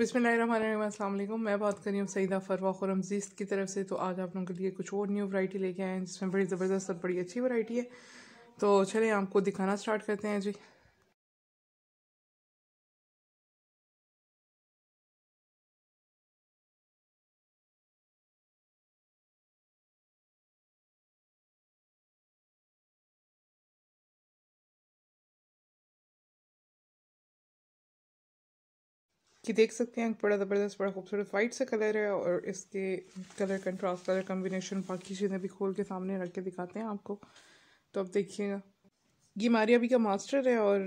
बिस्मिल्लाम मैं बात कर रही हूँ सईदा फरवा खुरमजीज की तरफ़ से। तो आज आप लोगों के लिए कुछ और न्यू वरायटी लेके आए हैं, जिसमें बड़ी ज़बरदस्त और बड़ी अच्छी वैरायटी है। तो चलें, आपको दिखाना स्टार्ट करते हैं जी। कि देख सकते हैं, बड़ा ज़बरदस्त, बड़ा खूबसूरत वाइट सा कलर है और इसके कलर कंट्रास्ट कलर कम्बिनेशन बाकी चीज़ें भी खोल के सामने रख के दिखाते हैं आपको। तो अब देखिएगा। ये मारिया भी का मास्टर है और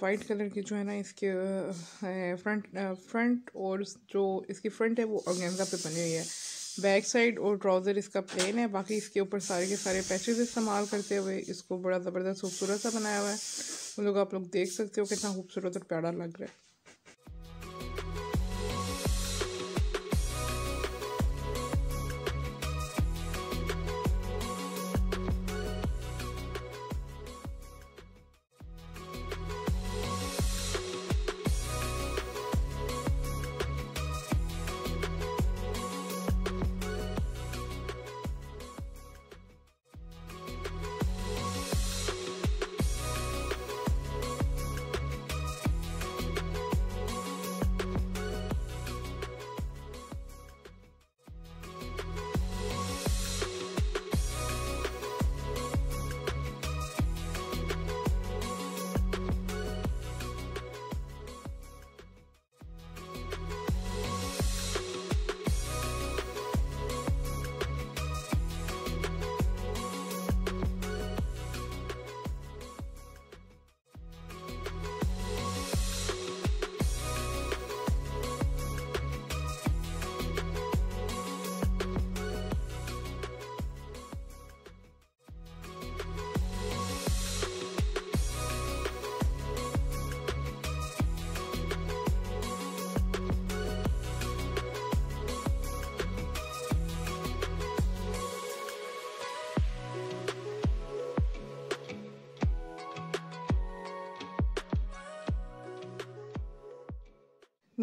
वाइट कलर की जो है ना इसके फ्रंट फ्रंट और जो इसकी फ्रंट है वो ऑर्गेन्जा पे बनी हुई है। बैक साइड और ट्राउज़र इसका प्लेन है, बाकी इसके ऊपर सारे के सारे पैचेज इस्तेमाल करते हुए इसको बड़ा ज़बरदस्त, खूबसूरत सा बनाया हुआ है। उन लोग आप लोग देख सकते हो कितना खूबसूरत और प्यारा लग रहा है।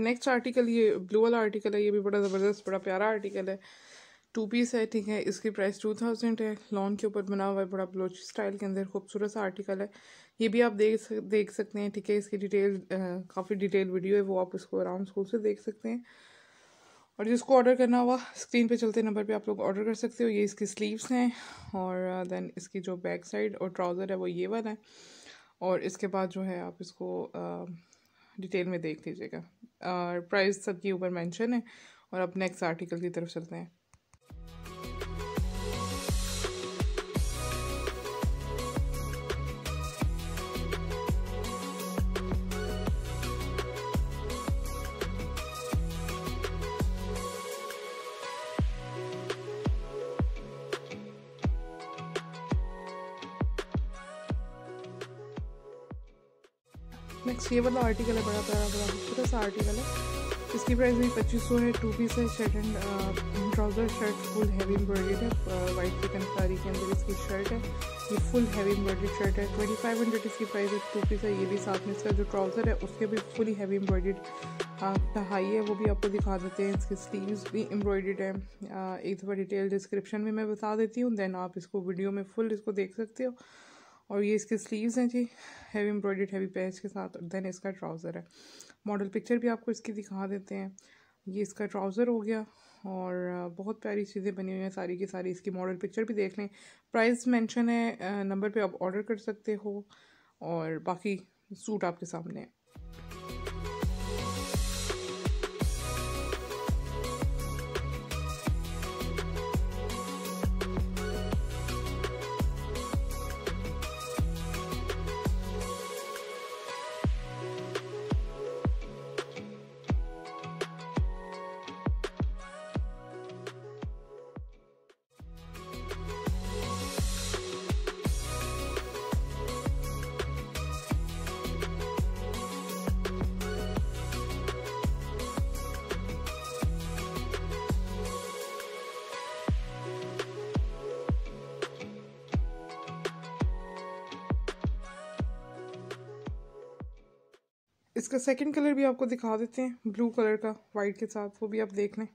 नेक्स्ट आर्टिकल ये ब्लू वाला आर्टिकल है ये भी बड़ा ज़बरदस्त बड़ा प्यारा आर्टिकल है। टू पीस है ठीक है इसकी प्राइस टू थाउज़ेंड है। लॉन के ऊपर बना हुआ है बड़ा ब्लोची स्टाइल के अंदर खूबसूरत सा आर्टिकल है। ये भी आप देख सक, देख सकते हैं ठीक है इसकी डिटेल काफ़ी डिटेल वीडियो है वो आप इसको आराम स्कूल से देख सकते हैं। और जिसको ऑर्डर करना हुआ स्क्रीन पे चलते नंबर पे आप लोग ऑर्डर कर सकते हो ये इसकी स्लीव्स हैं और देन इसकी जो बैक साइड और ट्राउज़र है वो ये वाला है। और इसके बाद जो है आप इसको डिटेल में देख लीजिएगा। और प्राइस सबके ऊपर मेंशन है और अब नेक्स्ट आर्टिकल की तरफ़ चलते हैं। ये वाला आर्टिकल है, बड़ा प्यारा बड़ा खूबसूरत सा आर्टिकल है। इसकी प्राइस भी पच्चीस सौ है टू पीस है shirt and trouser shirt full heavy embroidered है वाइट चिकन कारी के अंदर इसकी शर्ट है। ये फुल हैवी एम्ब्रॉयड शर्ट है ट्वेंटी फाइव हंड्रेड इसकी प्राइस है टू पीस है। ये भी साथ में इसका जो ट्राउज़र है, उसके भी फुली हैवी एम्ब्रॉयड हाई है, वो भी आपको दिखा देते हैं। इसकी स्लीव्स भी एम्ब्रॉयड है। एक दफ़ा डिटेल डिस्क्रिप्शन में मैं बता देती हूँ देन आप इसको वीडियो में फुल इसको देख सकते हो। और ये इसके स्लीव्स हैं जी हैवी एम्ब्रॉयड हैवी पैच के साथ और देन इसका ट्राउज़र है। मॉडल पिक्चर भी आपको इसकी दिखा देते हैं। ये इसका ट्राउज़र हो गया और बहुत प्यारी चीज़ें बनी हुई हैं सारी की सारी। इसकी मॉडल पिक्चर भी देख लें। प्राइस मेंशन है नंबर पे आप ऑर्डर कर सकते हो और बाकी सूट आपके सामने है। इसका सेकंड कलर भी आपको दिखा देते हैं ब्लू कलर का वाइट के साथ, वो भी आप देख लें।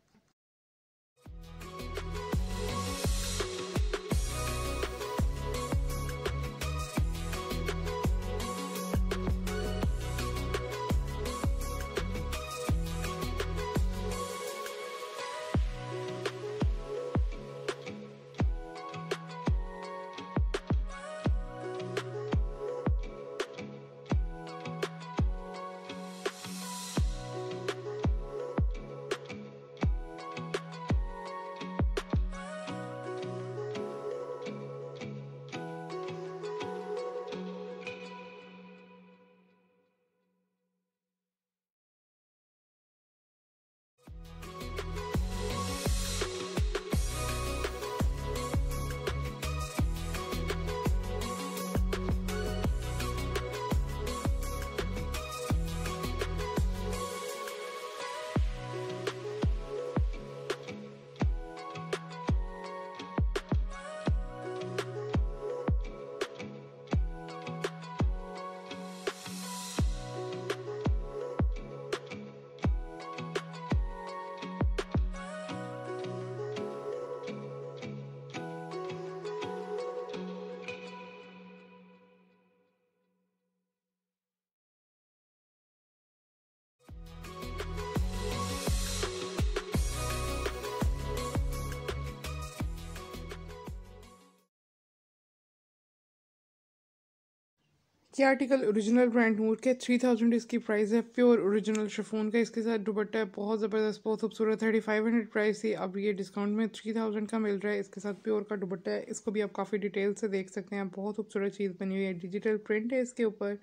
ये आर्टिकल ओरिजिनल ब्रांड नूर के थ्री थाउज़ेंड इसकी प्राइस है प्योर ओरिजिनल शिफोन का, इसके साथ दुपट्टा है, बहुत ज़बरदस्त, बहुत खूबसूरत थर्टी फाइव हंड्रेड प्राइस थी। अब ये डिस्काउंट में थ्री थाउज़ेंड का मिल रहा है, इसके साथ प्योर का दुपट्टा है। इसको भी आप काफ़ी डिटेल से देख सकते हैं। बहुत खूबसूरत चीज़ बनी हुई है। डिजिटल प्रिंट है इसके ऊपर।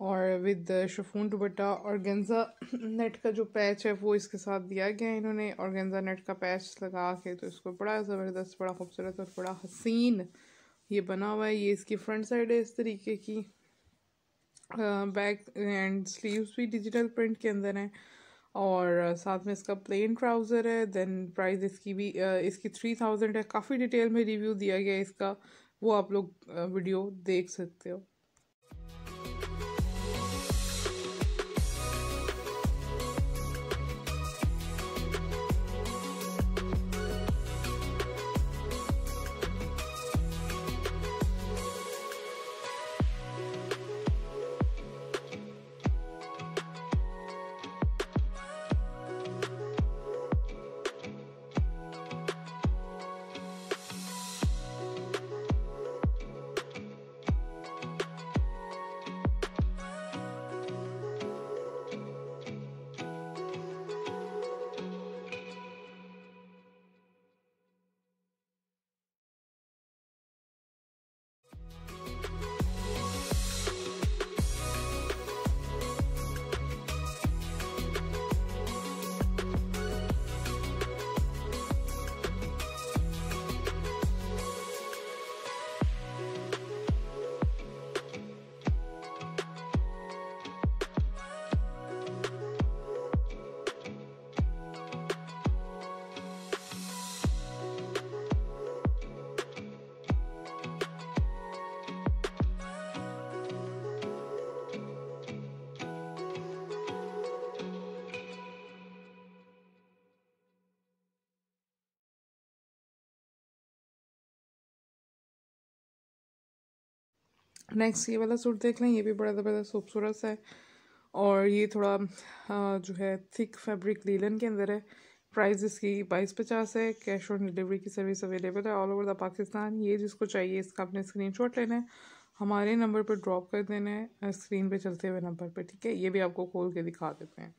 और विद शफून दुपट्टा और गेंजा नेट का जो पैच है, वो इसके साथ दिया गया है इन्होंने। और गेंजा नेट का पैच लगा के तो इसको बड़ा ज़बरदस्त, बड़ा खूबसूरत और बड़ा हसीन ये बना हुआ है। ये इसकी फ्रंट साइड है इस तरीके की। बैक एंड स्लीव्स भी डिजिटल प्रिंट के अंदर हैं और साथ में इसका प्लेन ट्राउज़र है देन प्राइस इसकी भी इसकी थ्री थाउज़ेंड है। काफ़ी डिटेल में रिव्यू दिया गया है इसका। वो आप लोग वीडियो देख सकते हो। नेक्स्ट ये वाला सूट देख लें, ये भी बड़ा ज़बरदस्त खूबसूरत है। और ये थोड़ा जो है थिक फैब्रिक लीलन के अंदर है। प्राइस इसकी बाईस पचास है। कैश ऑन डिलीवरी की सर्विस अवेलेबल है ऑल ओवर द पाकिस्तान ये जिसको चाहिए, इसका अपने स्क्रीन शॉट लेना है। हमारे नंबर पर ड्रॉप कर देना है। स्क्रीन पर चलते हुए नंबर पर ठीक है? ये भी आपको खोल के दिखा देते हैं।